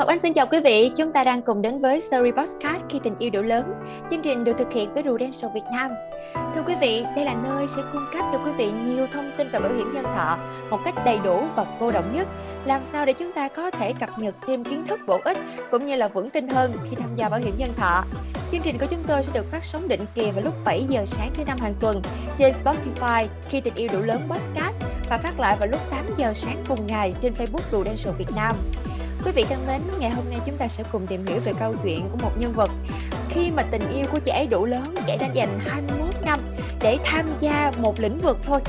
Ngọc Anh xin chào quý vị, chúng ta đang cùng đến với series podcast khi tình yêu đủ lớn. Chương trình được thực hiện với Prudential Việt Nam. Thưa quý vị, đây là nơi sẽ cung cấp cho quý vị nhiều thông tin về bảo hiểm nhân thọ một cách đầy đủ và cô động nhất. Làm sao để chúng ta có thể cập nhật thêm kiến thức bổ ích cũng như là vững tin hơn khi tham gia bảo hiểm nhân thọ. Chương trình của chúng tôi sẽ được phát sóng định kỳ vào lúc 7 giờ sáng thứ năm hàng tuần trên Spotify khi tình yêu đủ lớn podcast và phát lại vào lúc 8 giờ sáng cùng ngày trên Facebook Prudential Việt Nam. Quý vị thân mến, ngày hôm nay chúng ta sẽ cùng tìm hiểu về câu chuyện của một nhân vật. Khi mà tình yêu của chị ấy đủ lớn, chị ấy đã dành 21 năm để tham gia một lĩnh vực thôi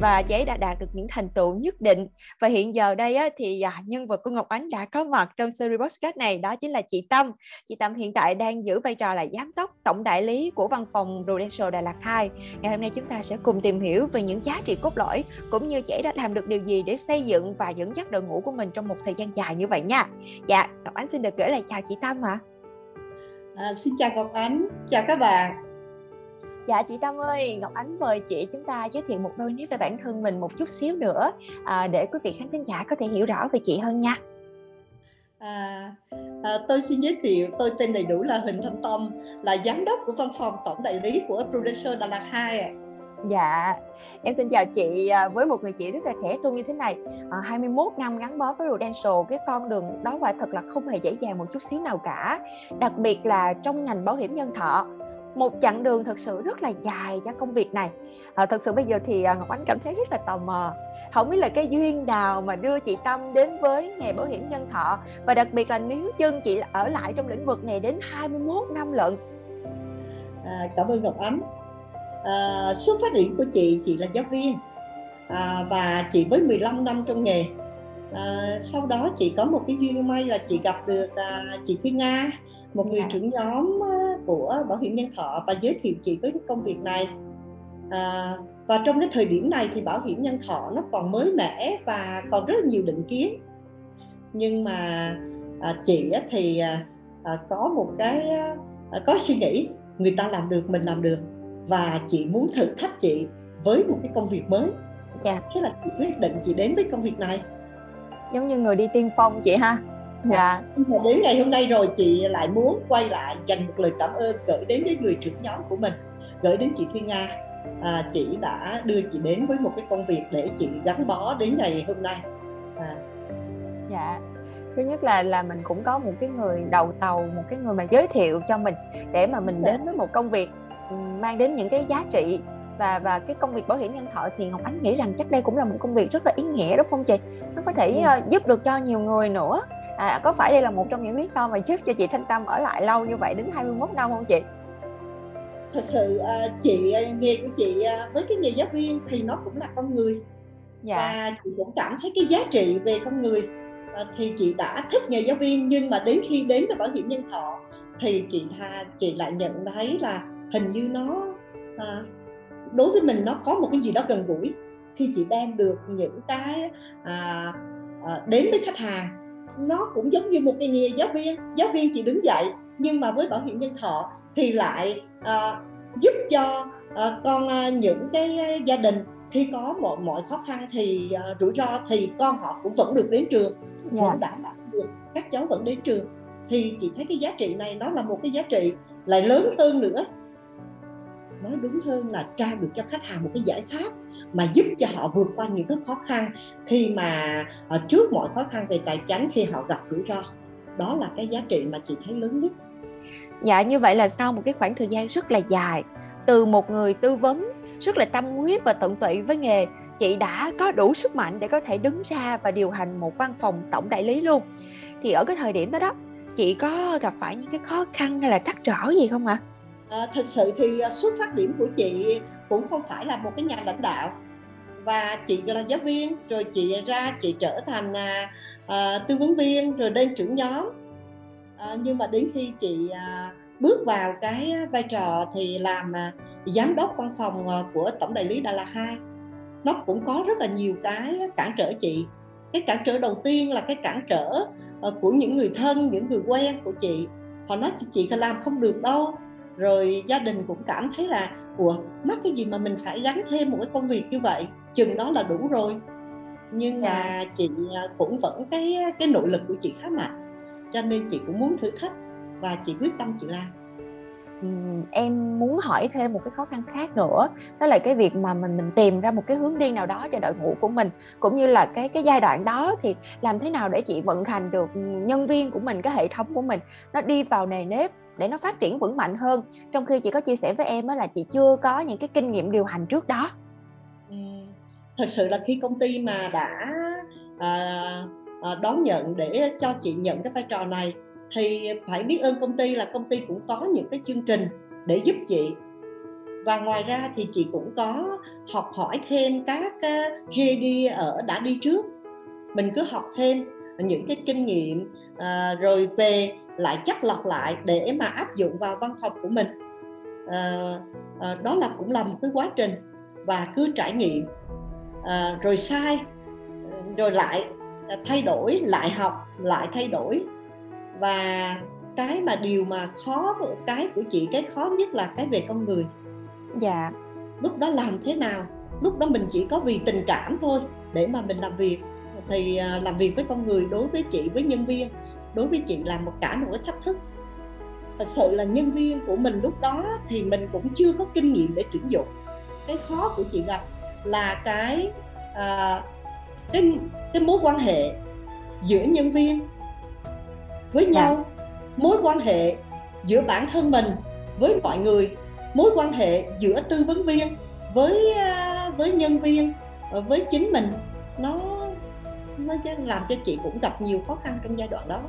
và chị ấy đã đạt được những thành tựu nhất định. Và hiện giờ đây á, thì à, nhân vật của Ngọc Ánh đã có mặt trong series podcast này đó chính là chị Tâm. Chị Tâm hiện tại đang giữ vai trò là giám đốc tổng đại lý của văn phòng Prudential Đà Lạt 2 ngày hôm nay chúng ta sẽ cùng tìm hiểu về những giá trị cốt lõi cũng như chị ấy đã làm được điều gì để xây dựng và dẫn dắt đội ngũ của mình trong một thời gian dài như vậy nha. Dạ Ngọc Ánh xin được gửi lời chào chị Tâm ạ. À. à, xin chào Ngọc Ánh chào các bạn. Dạ chị Tâm ơi, Ngọc Ánh mời chị chúng ta giới thiệu một đôi nét về bản thân mình một chút xíu nữa à, để quý vị khán thính giả có thể hiểu rõ về chị hơn nha. À, à, tôi xin giới thiệu, tôi tên đầy đủ là Huỳnh Thanh Tâm, là giám đốc của văn phòng tổng đại lý của Prudential Đà Lạt 2 Dạ, em xin chào chị à, với một người chị rất là trẻ trung như thế này. À, 21 năm gắn bó với Prudential cái con đường đó quả thật là không hề dễ dàng một chút xíu nào cả. Đặc biệt là trong ngành bảo hiểm nhân thọ một chặng đường thật sự rất là dài cho công việc này. À, thật sự bây giờ thì à, ngọc ánh cảm thấy rất là tò mò. Không biết là cái duyên nào mà đưa chị tâm đến với nghề bảo hiểm nhân thọ? Và đặc biệt là nếu chân chị ở lại trong lĩnh vực này đến 21 năm lận? À, cảm ơn ngọc ánh. À, xuất phát điểm của chị chị là giáo viên. À, và chị với 15 năm trong nghề. À, sau đó chị có một cái duyên may là chị gặp được à, chị Phi Nga một người. Dạ. trưởng nhóm của bảo hiểm nhân thọ và giới thiệu chị với cái công việc này. À, và trong cái thời điểm này thì bảo hiểm nhân thọ nó còn mới mẻ và còn rất nhiều định kiến. Nhưng mà à, chị thì à, à, có một cái à, có suy nghĩ người ta làm được mình làm được. Và chị muốn thử thách chị với một cái công việc mới. Dạ. thế là quyết định chị đến với công việc này. Giống như người đi tiên phong chị ha dạ mà đến ngày hôm nay rồi chị lại muốn quay lại dành một lời cảm ơn gửi đến với người trưởng nhóm của mình gửi đến chị Thuyên Nga à, chị đã đưa chị đến với một cái công việc để chị gắn bó đến ngày hôm nay à. dạ thứ nhất là là mình cũng có một cái người đầu tàu một cái người mà giới thiệu cho mình để mà mình dạ. đến với một công việc mang đến những cái giá trị và và cái công việc bảo hiểm nhân thọ thì Ngọc Ánh nghĩ rằng chắc đây cũng là một công việc rất là ý nghĩa đúng không chị? Nó có thể uh, giúp được cho nhiều người nữa à, có phải đây là một trong những lý do mà giúp cho chị Thanh Tâm ở lại lâu như vậy đến 21 năm không chị? Thật sự à, chị à, nghề của chị à, với cái nghề giáo viên thì nó cũng là con người dạ. và chị cũng cảm thấy cái giá trị về con người thì chị đã thích nghề giáo viên nhưng mà đến khi đến với bảo hiểm nhân thọ thì chị chị lại nhận thấy là hình như nó đối với mình nó có một cái gì đó gần gũi khi chị đem được những cái à, à, đến với khách hàng nó cũng giống như một cái nghề giáo viên giáo viên chỉ đứng dậy nhưng mà với bảo hiểm nhân thọ thì lại à, giúp cho à, con à, những cái gia đình khi có mọi mọi khó khăn thì à, rủi ro thì con họ cũng vẫn được đến trường yeah. Dạ. đảm bảo được các cháu vẫn đến trường thì chị thấy cái giá trị này nó là một cái giá trị lại lớn hơn nữa nói đúng hơn là trao được cho khách hàng một cái giải pháp mà giúp cho họ vượt qua những cái khó khăn khi mà uh, trước mọi khó khăn về tài chính khi họ gặp rủi ro. Đó là cái giá trị mà chị thấy lớn nhất. Dạ như vậy là sau một cái khoảng thời gian rất là dài từ một người tư vấn rất là tâm huyết và tận tụy với nghề chị đã có đủ sức mạnh để có thể đứng ra và điều hành một văn phòng tổng đại lý luôn. Thì ở cái thời điểm đó đó chị có gặp phải những cái khó khăn hay là trắc trở gì không ạ? À? à, thực sự thì à, xuất phát điểm của chị cũng không phải là một cái nhà lãnh đạo. Và chị là giáo viên rồi chị ra chị trở thành à, à, tư vấn viên rồi lên trưởng nhóm. À, nhưng mà đến khi chị à, bước vào cái vai trò thì làm à, giám đốc văn phòng à, của tổng đại lý Đà Lạt 2 nó cũng có rất là nhiều cái cản trở chị. Cái cản trở đầu tiên là cái cản trở à, của những người thân những người quen của chị. Họ nói chị làm không được đâu. Rồi gia đình cũng cảm thấy là ủa mắc cái gì mà mình phải gắn thêm một cái công việc như vậy? Chừng đó là đủ rồi. Nhưng mà dạ. chị à, cũng vẫn cái cái nội lực của chị khá mạnh. Cho nên chị cũng muốn thử thách và chị quyết tâm chị làm. Em muốn hỏi thêm một cái khó khăn khác nữa. Đó là cái việc mà mình mình tìm ra một cái hướng đi nào đó cho đội ngũ của mình. Cũng như là cái cái giai đoạn đó thì làm thế nào để chị vận hành được nhân viên của mình cái hệ thống của mình nó đi vào nề nếp để nó phát triển vững mạnh hơn. Trong khi chị có chia sẻ với em là chị chưa có những cái kinh nghiệm điều hành trước đó. Ừ, thật sự là khi công ty mà đã à, à, đón nhận để cho chị nhận cái vai trò này thì phải biết ơn công ty là công ty cũng có những cái chương trình để giúp chị. Và ngoài ra thì chị cũng có học hỏi thêm các à, JD ở đã đi trước. Mình cứ học thêm những cái kinh nghiệm à, rồi về lại chắc lọc lại để mà áp dụng vào văn phòng của mình. À, à, đó là cũng là một cái quá trình và cứ trải nghiệm. À, rồi sai rồi lại thay đổi lại học lại thay đổi. Và cái mà điều mà khó cái của chị cái khó nhất là cái về con người. Dạ. Lúc đó làm thế nào? Lúc đó mình chỉ có vì tình cảm thôi để mà mình làm việc. Thì làm việc với con người đối với chị với nhân viên đối với chị là một cả một cái thách thức. Thật sự là nhân viên của mình lúc đó thì mình cũng chưa có kinh nghiệm để tuyển dụng. Cái khó của chị gặp là cái à, cái cái mối quan hệ giữa nhân viên với dạ. nhau mối quan hệ giữa bản thân mình với mọi người mối quan hệ giữa tư vấn viên với à, với nhân viên ờ, với chính mình. Nó nó làm cho chị cũng gặp nhiều khó khăn trong giai đoạn đó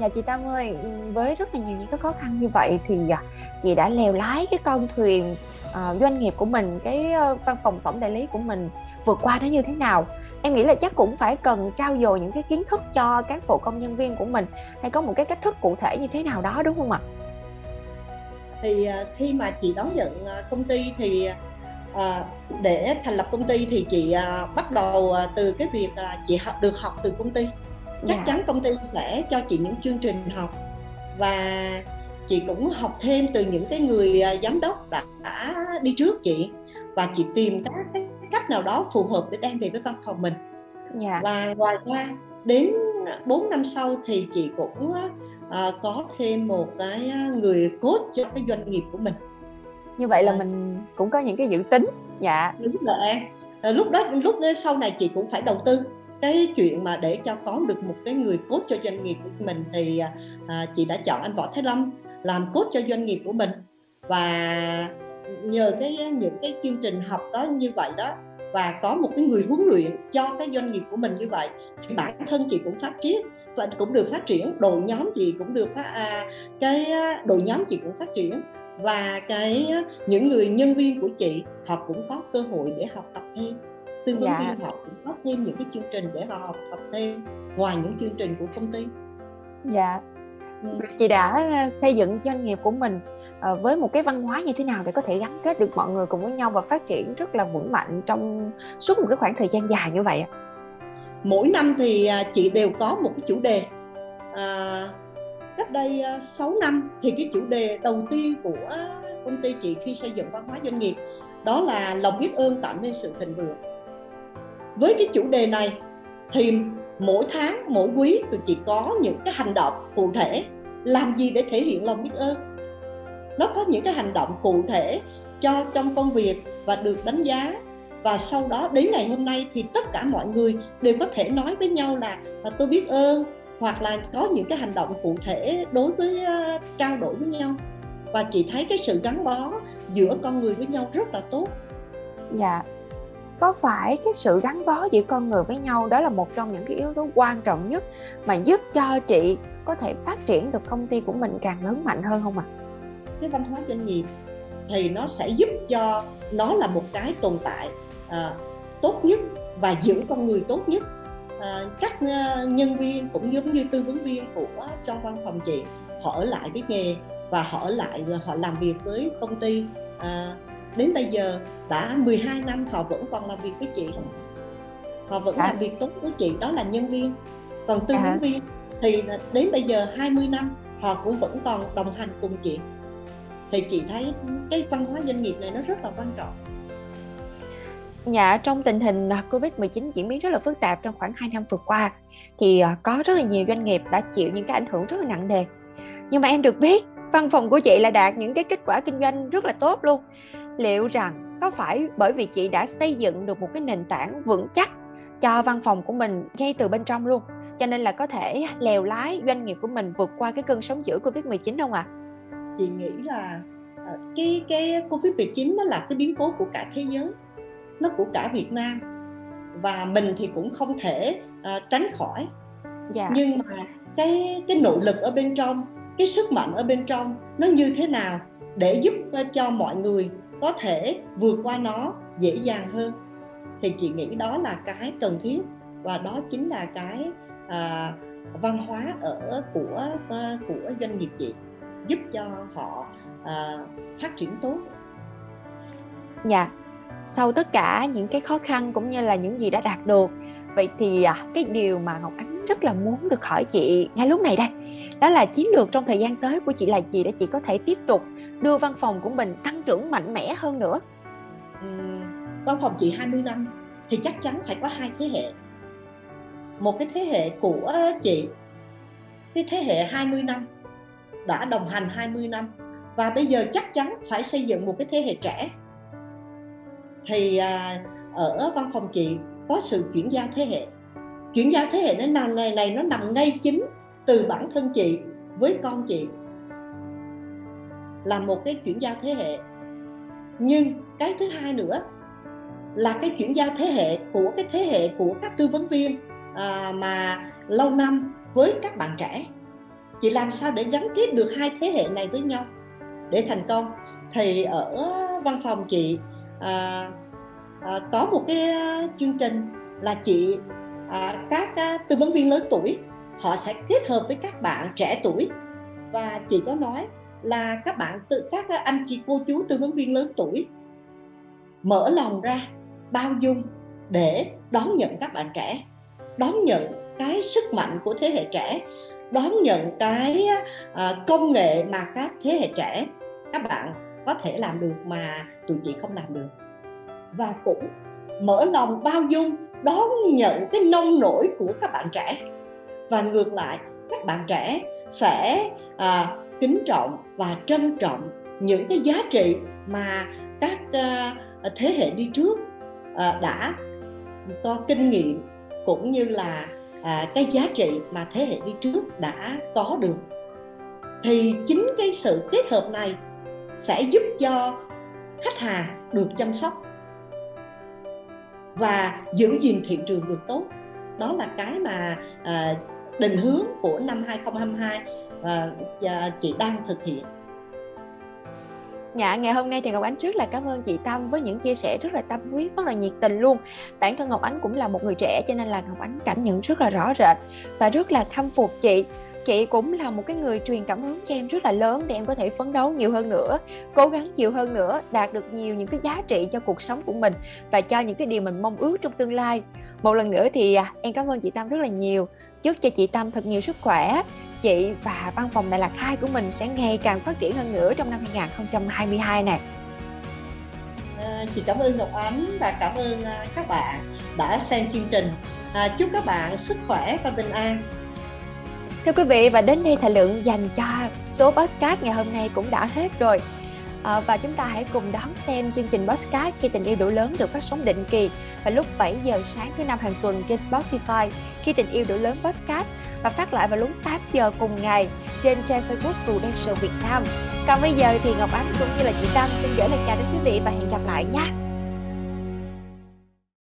Dạ chị Tâm ơi, ừ, với rất là nhiều những cái khó khăn như vậy thì à, chị đã lèo lái cái con thuyền uh, doanh nghiệp của mình, cái uh, văn phòng tổng đại lý của mình vượt qua nó như thế nào? Em nghĩ là chắc cũng phải cần trao dồi những cái kiến thức cho các bộ công nhân viên của mình hay có một cái cách thức cụ thể như thế nào đó đúng không ạ? Thì uh, khi mà chị đón nhận uh, công ty thì uh, để thành lập công ty thì chị uh, bắt đầu uh, từ cái việc uh, chị học được học từ công ty chắc. Dạ. chắn công ty sẽ cho chị những chương trình học và chị cũng học thêm từ những cái người à, giám đốc đã, đã đi trước chị và chị tìm các cái cách nào đó phù hợp để đem về với văn phòng mình. Dạ. và ngoài ra đến 4 năm sau thì chị cũng uh, có thêm một cái người coach cho cái doanh nghiệp của mình như vậy là à. mình cũng có những cái dự tính dạ đúng rồi em lúc đó lúc đó sau này chị cũng phải đầu tư cái chuyện mà để cho có được một cái người cốt cho doanh nghiệp của mình thì à, à, chị đã chọn anh Võ Thái Lâm làm cốt cho doanh nghiệp của mình. Và nhờ cái những cái chương trình học đó như vậy đó và có một cái người huấn luyện cho cái doanh nghiệp của mình như vậy thì bản thân chị cũng phát triển và cũng được phát triển đội nhóm chị cũng được phát à, cái đội nhóm chị cũng phát triển. Và cái những người nhân viên của chị họ cũng có cơ hội để học tập thêm tư vấn dạ. viên họ cũng có thêm những cái chương trình để họ học tập thêm ngoài những chương trình của công ty. Dạ. Ừ. chị đã à, xây dựng doanh nghiệp của mình à, với một cái văn hóa như thế nào để có thể gắn kết được mọi người cùng với nhau và phát triển rất là vững mạnh trong suốt một cái khoảng thời gian dài như vậy ạ? Mỗi năm thì à, chị đều có một cái chủ đề. À, cách đây 6 năm thì cái chủ đề đầu tiên của công ty chị khi xây dựng văn hóa doanh nghiệp đó là lòng biết ơn tạo nên sự thịnh vượng với cái chủ đề này thì mỗi tháng mỗi quý tụi chị có những cái hành động cụ thể. Làm gì để thể hiện lòng biết ơn? Nó có những cái hành động cụ thể cho trong công việc và được đánh giá. Và sau đó đến ngày hôm nay thì tất cả mọi người đều có thể nói với nhau là, là tôi biết ơn. Hoặc là có những cái hành động cụ thể đối với uh, trao đổi với nhau. Và chị thấy cái sự gắn bó giữa con người với nhau rất là tốt. Dạ có phải cái sự gắn bó giữa con người với nhau đó là một trong những cái yếu tố quan trọng nhất mà giúp cho chị có thể phát triển được công ty của mình càng lớn mạnh hơn không ạ? À? Cái văn hóa doanh nghiệp thì nó sẽ giúp cho nó là một cái tồn tại à, tốt nhất và giữ con người tốt nhất à, các à, nhân viên cũng giống như tư vấn viên của à, trong văn phòng chị họ ở lại với nghề và họ ở lại à, họ làm việc với công ty à, đến bây giờ đã 12 năm họ vẫn còn làm việc với chị họ vẫn à. làm việc tốt với chị đó là nhân viên còn tư vấn à. viên thì đến bây giờ 20 năm họ cũng vẫn còn đồng hành cùng chị thì chị thấy cái văn hóa doanh nghiệp này nó rất là quan trọng Dạ, trong tình hình à, Covid-19 diễn biến rất là phức tạp trong khoảng 2 năm vừa qua thì à, có rất là nhiều doanh nghiệp đã chịu những cái ảnh hưởng rất là nặng nề. Nhưng mà em được biết văn phòng của chị là đạt những cái kết quả kinh doanh rất là tốt luôn. Liệu rằng có phải bởi vì chị đã xây dựng được một cái nền tảng vững chắc cho văn phòng của mình ngay từ bên trong luôn cho nên là có thể lèo lái doanh nghiệp của mình vượt qua cái cơn sóng dữ Covid-19 không ạ? À? Chị nghĩ là à, cái cái Covid-19 nó là cái biến cố của cả thế giới nó của cả Việt Nam và mình thì cũng không thể uh, tránh khỏi dạ. nhưng mà cái cái nội lực ở bên trong cái sức mạnh ở bên trong nó như thế nào để giúp cho mọi người có thể vượt qua nó dễ dàng hơn thì chị nghĩ đó là cái cần thiết và đó chính là cái à, văn hóa ở của ờ, của doanh nghiệp chị giúp cho họ à, phát triển tốt. Dạ, sau tất cả những cái khó khăn cũng như là những gì đã đạt được vậy thì à, cái điều mà ngọc ánh rất là muốn được hỏi chị ngay lúc này đây đó là chiến lược trong thời gian tới của chị là gì để chị có thể tiếp tục đưa văn phòng của mình tăng trưởng mạnh mẽ hơn nữa. Ừ, văn phòng chị 20 năm thì chắc chắn phải có hai thế hệ. Một cái thế hệ của chị cái thế hệ 20 năm đã đồng hành 20 năm và bây giờ chắc chắn phải xây dựng một cái thế hệ trẻ. Thì à, ở văn phòng chị có sự chuyển giao thế hệ. Chuyển giao thế hệ nó nằm này này nó nằm ngay chính từ bản thân chị với con chị là một cái chuyển giao thế hệ. Nhưng cái thứ hai nữa là cái chuyển giao thế hệ của cái thế hệ của các tư vấn viên à, mà lâu năm với các bạn trẻ. Chị làm sao để gắn kết được hai thế hệ này với nhau? Để thành công thì ở văn phòng chị à, à, có một cái chương trình là chị à, các à, tư vấn viên lớn tuổi họ sẽ kết hợp với các bạn trẻ tuổi. Và chị có nói là các bạn tự các anh chị cô chú tư vấn viên lớn tuổi. Mở lòng ra bao dung để đón nhận các bạn trẻ đón nhận cái sức mạnh của thế hệ trẻ đón nhận cái à, công nghệ mà các thế hệ trẻ các bạn có thể làm được mà tụi chị không làm được. Và cũng mở lòng bao dung đón nhận cái nông nổi của các bạn trẻ. Và ngược lại các bạn trẻ sẽ à, kính trọng và trân trọng những cái giá trị mà các ờ, thế hệ đi trước ờ, đã có kinh nghiệm cũng như là à, cái giá trị mà thế hệ đi trước đã có được. Thì chính cái sự kết hợp này sẽ giúp cho khách hàng được chăm sóc và giữ gìn thị trường được tốt. Đó là cái mà à, định hướng của năm 2022 và, và chị đang thực hiện. Dạ, ngày hôm nay thì Ngọc Ánh trước là cảm ơn chị Tâm với những chia sẻ rất là tâm huyết, rất là nhiệt tình luôn. Bản thân Ngọc Ánh cũng là một người trẻ cho nên là Ngọc Ánh cảm nhận rất là rõ rệt và rất là khâm phục chị. Chị cũng là một cái người truyền cảm hứng cho em rất là lớn để em có thể phấn đấu nhiều hơn nữa cố gắng nhiều hơn nữa đạt được nhiều những cái giá trị cho cuộc sống của mình và cho những cái điều mình mong ước trong tương lai. Một lần nữa thì à, em cảm ơn chị Tâm rất là nhiều chúc cho chị Tâm thật nhiều sức khỏe. Chị và văn phòng Đà Lạt 2 của mình sẽ ngày càng phát triển hơn nữa trong năm 2022 này à, chị cảm ơn Ngọc Ánh và cảm ơn à, các bạn đã xem chương trình. À, chúc các bạn sức khỏe và bình an. Thưa quý vị và đến đây thời lượng dành cho số podcast ngày hôm nay cũng đã hết rồi. À, và chúng ta hãy cùng đón xem chương trình podcast khi tình yêu đủ lớn được phát sóng định kỳ vào lúc 7 giờ sáng thứ năm hàng tuần trên Spotify khi tình yêu đủ lớn podcast và phát lại vào lúc 8 giờ cùng ngày trên trang Facebook Prudential Việt Nam. Còn bây giờ thì Ngọc Ánh cũng như là chị Tâm xin gửi lời chào đến quý vị và hẹn gặp lại nhé.